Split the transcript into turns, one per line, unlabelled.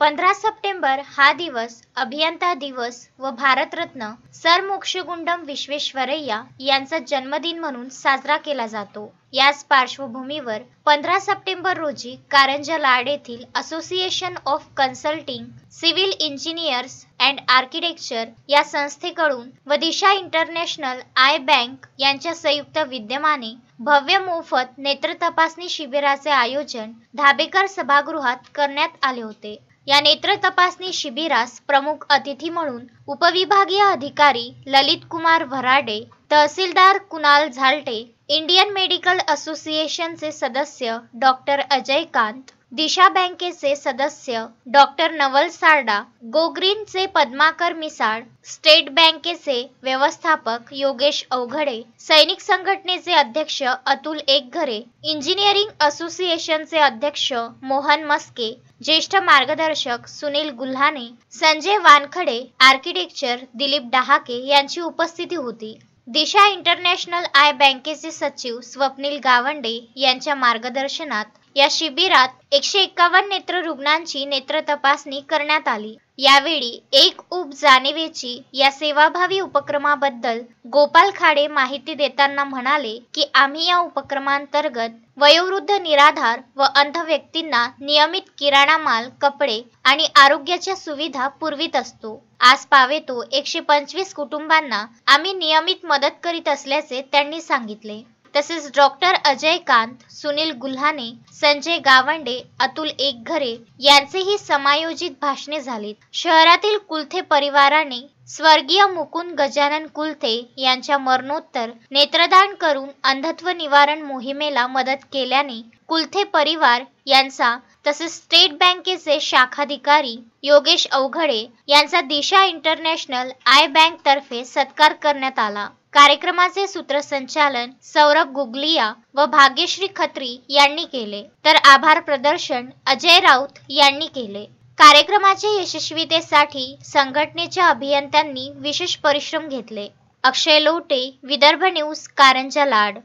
पंधरा सप्टेंबर हा दिवस अभियंता दिवस व भारतरत्न सर मोक्षगुंडम विश्वेश्वरय्या यांचा जन्मदिन म्हणून साजरा केला जातो. याच पार्श्वभूमीवर पंधरा सप्टेंबर रोजी कारंजा लाड येथील association of consulting civil engineers and architecture या संस्थेकडून व दिशा इंटरनॅशनल आय बँक यांच्या संयुक्त विद्यमाने भव्य मोफत नेत्र तपासणी शिबिराचे आयोजन धाबेकर सभागृहात करण्यात आले होते. या नेत्र तपासणी शिबिरास प्रमुख अतिथी म्हणून उपविभागीय अधिकारी ललित कुमार भराडे तहसीलदार कुणाल झालटे इंडियन मेडिकल असोसिएशनचे सदस्य डॉक्टर अजय कांत दिशा बँकेचे सदस्य डॉक्टर नवल सारडा गोग्रीनचे पद्माकर मिसाळ स्टेट बँकेचे व्यवस्थापक योगेश अवघडे सैनिक संघटनेचे अध्यक्ष अतुल एकघरे इंजिनिअरिंग असोसिएशनचे अध्यक्ष मोहन मस्के ज्येष्ठ मार्गदर्शक सुनील गुल्हाने संजय वानखडे आर्किटेक्चर दिलीप डहाके यांची उपस्थिती होती. दिशा इंटरनॅशनल आय बँकेचे सचिव स्वप्नील गावंडे यांच्या मार्गदर्शनात या शिबिरात एकशे एकावन्न नेत्र रुग्णांची नेत्र तपासणी करण्यात आली. यावेळी एक उप जाणीवेची या सेवाभावी उपक्रमाबद्दल गोपाल खाडे माहिती देताना म्हणाले की आम्ही या उपक्रमांतर्गत वयोवृद्ध निराधार व अंध व्यक्तींना नियमित किराणा माल कपडे आणि आरोग्याच्या सुविधा पुरवित असतो. आज पावेतो एकशे पंचवीस कुटुंबांना आम्ही नियमित मदत करीत असल्याचे त्यांनी सांगितले. तसेच डॉक्टर अजय कांत सुनील गुल्हाने संजय गावंडे अतुल एकघरे यांचेही समायोजित भाषणे झालीत. शहरातील कुलथे परिवाराने स्वर्गीय मुकुंद गजानन कुलथे यांच्या मरणोत्तर नेत्रदान करून अंधत्व निवारण मोहिमेला मदत केल्याने कुलथे परिवार यांचा तसेच स्टेट बँकेचे शाखाधिकारी योगेश अवघडे यांचा दिशा इंटरनॅशनल आय बँक तर्फे सत्कार करण्यात आला. कार्यक्रमाचे सूत्रसंचालन सौरभ गुगलिया व भाग्यश्री खत्री यांनी केले. तर आभार प्रदर्शन अजय राऊत यांनी केले. कार्यक्रमाच्या यशस्वीतेसाठी संघटनेच्या अभियंत्यांनी विशेष परिश्रम घेतले. अक्षय लोटे विदर्भ न्यूज कारंजा लाड.